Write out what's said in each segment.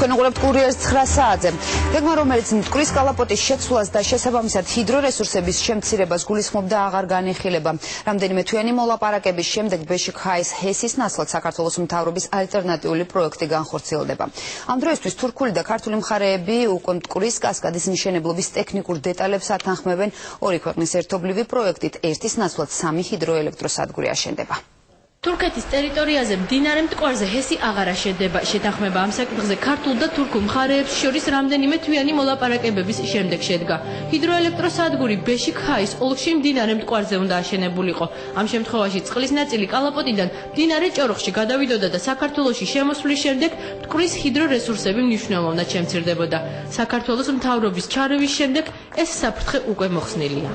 თქვენ უყურებთ კურიერს 9 საათზე. გეგმა რომელიც მტკვრის კალაპოტის შეცვლას და შესაბამისად ჰიდრორესურსების შემცირებას გულისხმობდა აღარ განიხილება. რამდენიმე თვიანი მოლაპარაკების შემდეგ ბეშიქაის ჰესის ნაცვლად საქართველოს მთავრობის ალტერნატიული პროექტი განხორციელდება. ამ დროისთვის თურქული და ქართული მხარეები უკვე მტკვრის კასკადის მშენებლობის ტექნიკურ დეტალებს ათანხმებენ ორი ქვეყნის ერთობლივი პროექტით ერთის ნაცვლად სამი ჰიდროელექტროსადგური აშენდება. თურქეთის ტერიტორიაზე მდინარე მტკვარზე ჰესი აღარა შედება. შეთანხმება ამ საკითხზე ქართულ და თურქულ მხარეებს შორის რამდენიმე თვიანი მოლაპარაკებების შემდეგ შედგა. ჰიდროელექტროსადგური ბეშიქ-ჰაის ოლქში მდინარე მტკვარზე უნდა აშენებულიყო. ამ შემთხვევაში წყლის ნაწილი კალაპოტიდან მდინარე ჭოროხში გადავიდოდა და საქართველოსი შემოსვლის შემდეგ მტკვრის ჰიდრორესურსები მნიშვნელოვნად შემცირდებოდა. საქართველოს მთავრობის ჩარევის შემდეგ ეს საფრთხე უკვე მოხსნილია.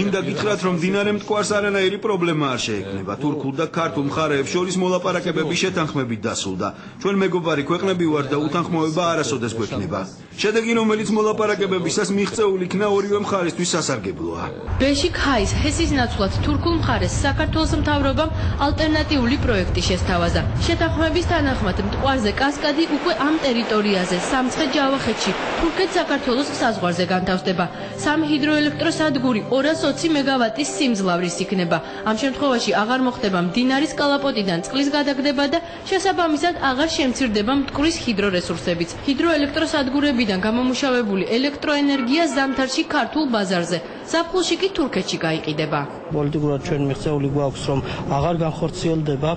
მინდა გითხრათ, რომ მდინარე მტკვარს არანაირი პრობლემა არ შეექმნება. თურქულ და ქართულ მხარეებს შორის მოლაპარაკებები შეთანხმებით დასრულდა. ჩვენ მეგობარი ქვეყნები ვართ და უთანხმოება არასოდეს გვექნება. შედეგი, რომელიც მოლაპარაკებებისას მიღწეული იქნა ორივე მხარისთვის სასარგებლოა. ბეშიქ ჰაის ჰესის ნაცვლად თურქულ მხარეს საქართველოს მთავრობამ ალტერნატიული პროექტი შესთავაზა. შეთანხმების თანახმად მტკვარზე კასკადი უკვე ამ ტერიტორიაზე სამცხე-ჯავახეთში თურქეთ-საქართველოს საზღვარზე განთავსდება. სამ ჰიდროელექტროსადგური 220 მეგავატის სიმძლავრის იქნება. ამ შემთხვევაში აღარ მოხდება მდინარის კალაპოტიდან წყლის გადაგდება და შესაბამისად აღარ შემცირდება მტკვრის ჰიდრორესურსებიც. ჰიდროელექტროსადგურებიდან გამომუშავებული ელექტროენერგია ზამთარში ქართულ ბაზარზე, საფხულში კი თურქეთში გაიყიდება. პოლიტიკურად ჩვენ მიღწეული გვაქვს, რომ აღარ განხორციელდება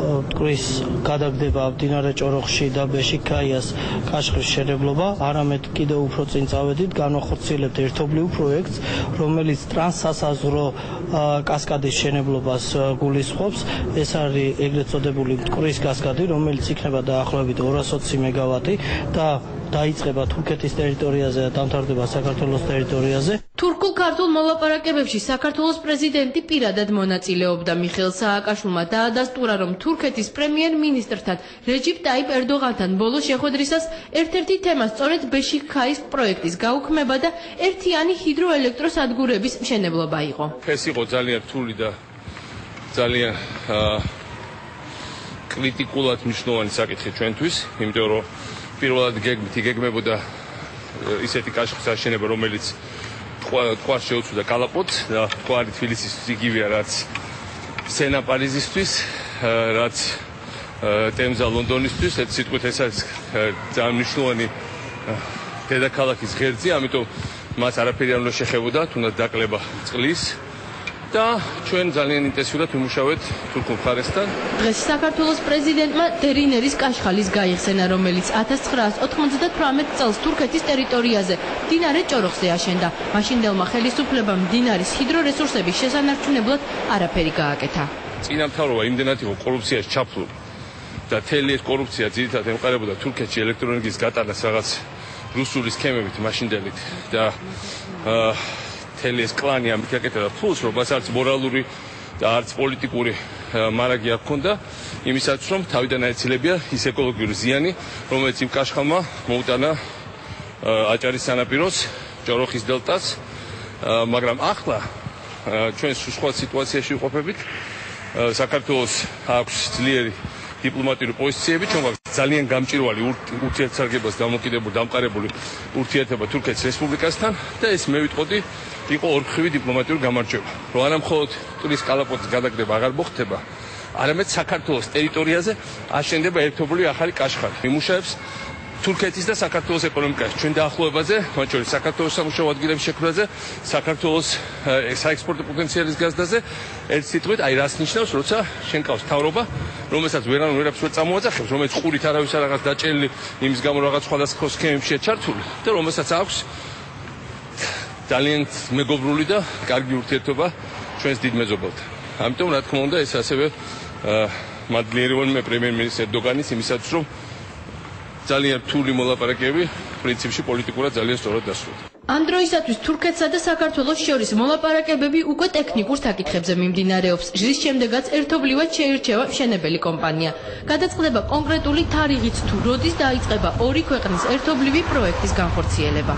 მტკვრის გადაგდება მდინარე ჭოროხში და ბეშიქაიას კაშხლის შენებლობა, არამედ კიდევ უფრო წინ წავედით, განახორციელებთ ერთობლივ პროექტს, რომელიც ტრანსსასაზღვრო კასკადის შენებლობას გულისხმობს. ეს არის ეგრეთ წოდებული მტკვრის კასკადი, რომელიც იქნება დაახლოებით 220 მეგავატი და დაიწყება თურქეთის ტერიტორიაზე და დამთავრდება საქართველოს ტერიტორიაზე. თურქულ-ქართულ მოლაპარაკებებში საქართველოს პრეზიდენტი პირადად მონაწილეობდა. მიხეილ სააკაშვილმა დაადასტურა, რომ თურქეთის პრემიერ-მინისტრთან რეჯიპ ტაიპ ერდოღანთან ბოლო შეხვედრისას ერთ-ერთი თემა სწორედ ბეშიქაის პროექტის გაუქმება და ერთიანი ჰიდროელექტროსადგურების მშენებლობა იყო. ეს იყო ძალიან რთული და ძალიან კრიტიკულად მნიშვნელოვანი საკითხი ჩვენთვის, იმიტომ რომ პირველად გეგმით იგეგმებოდა ისეთი კაშხლის აშენება, რომელიც თქვარ შეუცვლა კალაპოტს და თქვარი თბილისისთვის იგივეა, რაც სენა პარიზისთვის, რაც ტემზა ლონდონისთვის, ეს სიტყვით ეს არის ძალიან მნიშვნელოვანი დედაქალაქის ღერძი, ამიტომ მას არაფერი არ უნდა შეხებოდა, თუნდაც დაკლება წყლის და ჩვენ ძალიან ინტენსიურად ვიმუშავეთ თურქულ მხარესთან. დღეს საქართველოს პრეზიდენტმა დერინერის კაშხალის გაიხსენა, რომელიც 1998 წელს თურქეთის ტერიტორიაზე დინარე ჭოროხზე აშენდა. მაშინდელმა ხელისუფლებამ დინარის ჰიდრორესურსების შესანარჩუნებლად არაფერი გააკეთა. წინამთავრობა იმდენად იყო კორუფციაში ჩაფლული და თელი ეს კორუფცია ძირითადად ემყარებოდა თურქეთში ელექტროენერგიის გატანას რაღაც რუსული სქემებით მაშინდელით და აა მთელი ეს კლანი ამით აკეთებდა ფულს, რომ მას არც მორალური და არც პოლიტიკური მარაგი არ ქონდა იმისაც, რომ თავიდან აეცილებია ის ეკოლოგიური ზიანი, რომელიც იმ კაშხალმა მოუტანა აჭარის სანაპიროს, ჯოროხის დელტას, მაგრამ ახლა ჩვენ სხვა სიტუაციაში ვყოფებით. საქართველოს აქვს ძლიერი დიპლომატიური პოზიციები, ჩვენ ძალიან გამჭირვალი ურთიერთსარგებლოს დამოკიდებული დამყარებული ურთიერთობა თურქეთის რესპუბლიკასთან და ეს მე ვიტყოდი იყო ორხრივი დიპლომატიური გამარჯვება. რომ არა მხოლოდ ტურის კალაპოტის გადაგდება აღარ მოხდება, არამედ საქართველოს ტერიტორიაზე აშენდება ერთობლივი ახალი კაშხალი. იმუშავებს თურქეთის და საქართველოს ეკონომიკაში ჩვენ დაახლოებაზე, მათ შორის საქართველოს სამუშაო ადგილების შექმნაზე, საქართველოს საექსპორტო პოტენციალის გაზდაზე, ერთ სიტყვით, აი რას ნიშნავს, როცა შენ ყავს თავრობა, რომელსაც ვერან ვერაფერს ვერ წამოაძახებს, რომელიც ყურით არავის არ რაღაც დაჭერილი იმის გამო რაღაც სხვადასხვა სქემებშია ჩართული და რომელსაც აქვს ძალიან მეგობრული და კარგი ურთიერთობა ჩვენს დიდ მეზობელთან. ამიტომ რა თქმა უნდა ეს ასევე მადლიეროვანი მე პრემიერ-მინისტრი ერდოგანის იმისაც რომ ძალიან რთული მოლაპარაკებები პრინციპში პოლიტიკურად ძალიან სწორად დასრულდა. ამ დროისათვის თურქეთსა და საქართველოს შორის მოლაპარაკებები უკვე ტექნიკურ საკითხებზე მიმდინარეობს. ჟრის შემდეგაც ერთობლივად შეირჩევა მშენებელი კომპანია. გადაწყდება კონკრეტული თარიღიც თუ როდის დაიწყება ორი ქვეყნის ერთობლივი პროექტის განხორციელება.